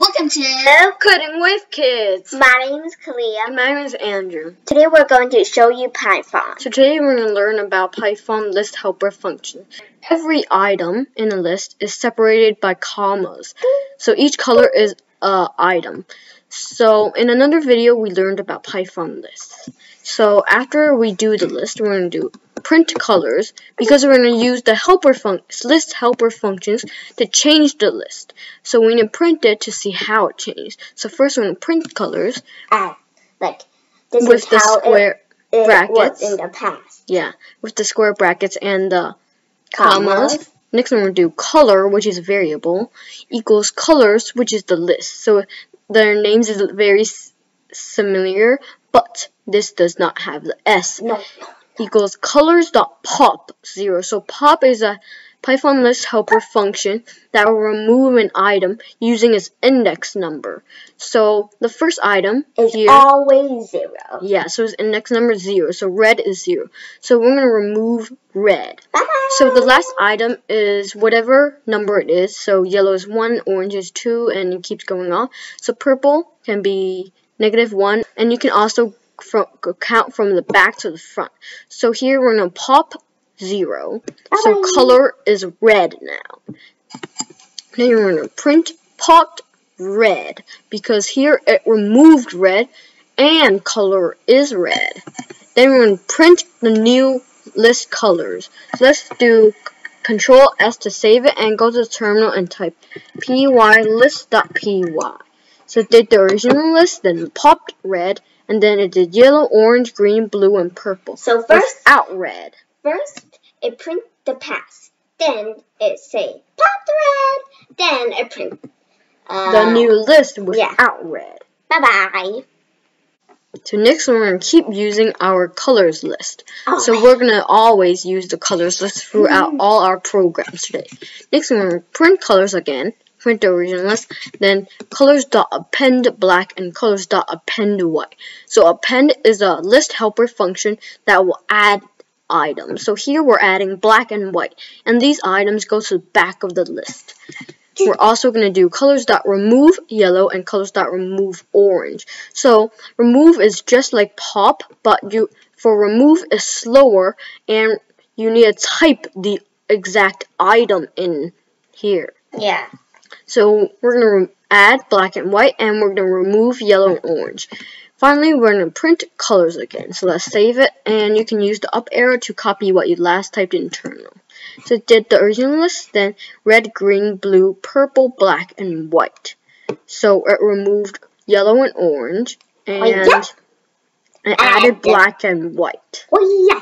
Welcome to Coding with Kids. My name is Kalia. And my name is Andrew. Today we're going to show you Python. So today we're going to learn about Python list helper function. Every item in a list is separated by commas. So each color is a item. So in another video we learned about Python lists. So after we do the list, we're going to do print colors because we're going to use the helper list helper functions to change the list. So we need to print it to see how it changed. So first we're going to print colors. Ah, like this with is the how square it, it brackets. in the past. Yeah, with the square brackets and the commas. Commas. Next one we're going to do color, which is a variable, equals colors, which is the list. So their names is very similar, but this does not have the S. No. Equals colors dot pop 0. So pop is a Python list helper function that will remove an item using its index number. So the first item is here, always zero. yeah, so its index number is 0. So red is 0. So we're going to remove red. Bye bye. So the last item is whatever number it is. So yellow is 1, orange is 2, and it keeps going on. So purple can be negative 1, and you can also from, count from the back to the front. So here we're going to pop 0. So color is red now. Then we're going to print popped red because here it removed red and color is red. Then we're going to print the new list colors. So let's do Control S to save it and go to the terminal and type py list.py. So it did the original list, then it popped red, and then it did yellow, orange, green, blue, and purple. So first, out red. first it print the past. Then it say pop the red. Then it print uh, The new list without red. Bye bye. So next we're going to keep using our colors list. Oh, So we're going to always use the colors list throughout all our programs today. Next we're going to print colors again, print the original list, then colors.append black and colors.append white. So append is a list helper function that will add items. So here we're adding black and white, and these items go to the back of the list. We're also going to do colors.remove yellow and colors.remove orange. So remove is just like pop, but you for remove is slower and you need to type the exact item in here. yeah. So we're going to add black and white and we're going to remove yellow and orange. Finally, we're going to print colors again. So let's save it and you can use the up arrow to copy what you last typed in terminal. So it did the original list, then red, green, blue, purple, black, and white. So it removed yellow and orange oh, and Wait, ah, yeah. it Add added black and white. Oh yeah.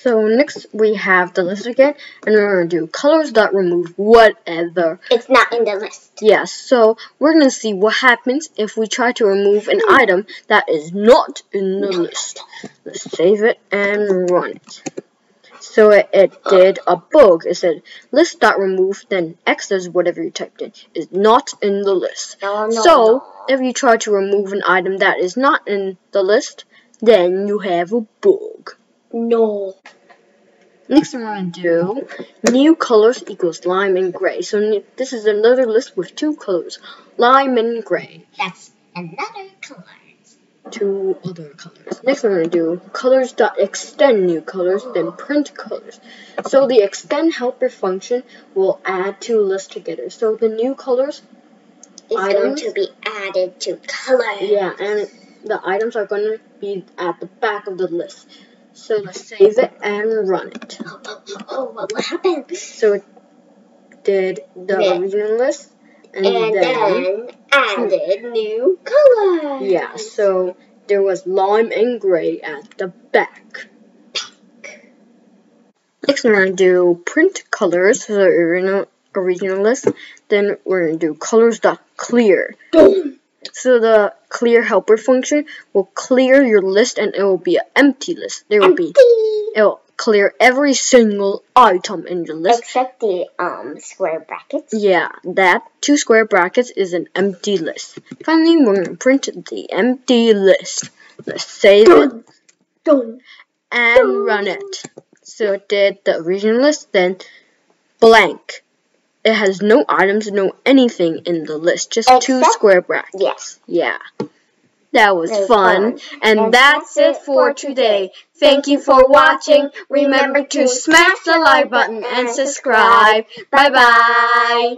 So next we have the list again and we're going to do colors.remove whatever. It's not in the list. Yes, so we're going to see what happens if we try to remove an hmm. item that is not in the list. Let's save it and run it. So it, it did a bug. It said list.remove, then X is whatever you typed in, is not in the list. No, no, so no. if you try to remove an item that is not in the list, then you have a bug. No. Next we're going to do new colors equals lime and gray. So this is another list with two colors, lime and gray. That's another color. Two other colors. Next we're going to do colors dot extend new colors, then print colors. So the extend helper function will add two lists together. So the new colors, It's going to be added to color. yeah, and the items are going to be at the back of the list. So let's save it and run it. Oh, oh, oh, oh, what will happen? So it did the Yeah. original list, and, And then added new color. yeah, so there was lime and gray at the back. Next, we're gonna do print colors, so the original original list. Then we're gonna do colors dot clear. Boom. So the clear helper function will clear your list, and it will be an empty list. There will be it will clear every single item in your list. Except the um square brackets. Yeah, that two square brackets is an empty list. Finally, we're going to print the empty list. Let's save it Done. and run it. So it did the original list, then blank it has no items, no anything in the list, just Except- two square brackets. Yes. Yeah. That was, fun. fun. And, And that's it for today. Thank you for watching. Remember to smash the like button and subscribe. Bye bye.